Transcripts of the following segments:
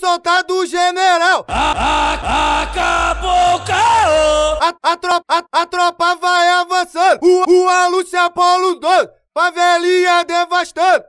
soltar do general. Acabou o caô. A, a, tropa, a, a tropa vai avançando. O, o Alúcia Apolo 2, favelinha devastando.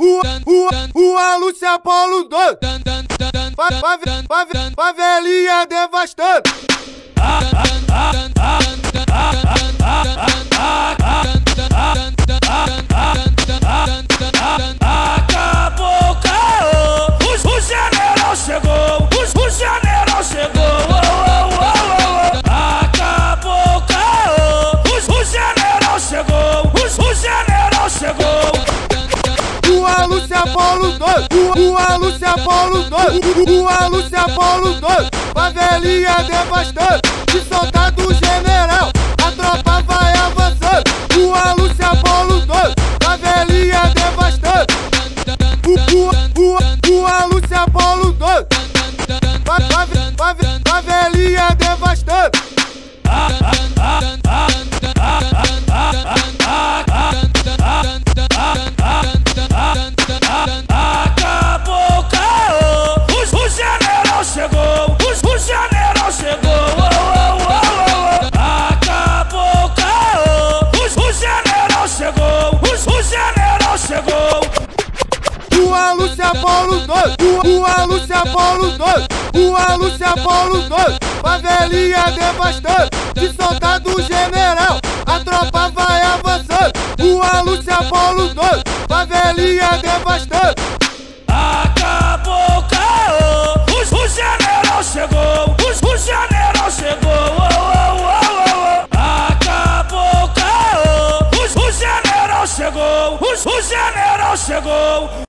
O, o, o, o Alúcia Apolo 2, fa, fa, fa, favelinha devastando. Alúcia Apolo 2, o, o Alúcia Apolo 2, o, o Alúcia Apolo 2, favelinha devastando. Se soltar O Alúcia Apolo 2, o, o Alúcia Apolo 2, o Alúcia Apolo 2, favelinha devastando. Se soltar do general, a tropa vai avançando. O Alúcia Apolo 2, favelinha devastando. Acabou o caô. O, o chegou. O, o chegou. Oh, oh, oh. Acabou o caô. O, o general chegou. O, o general chegou.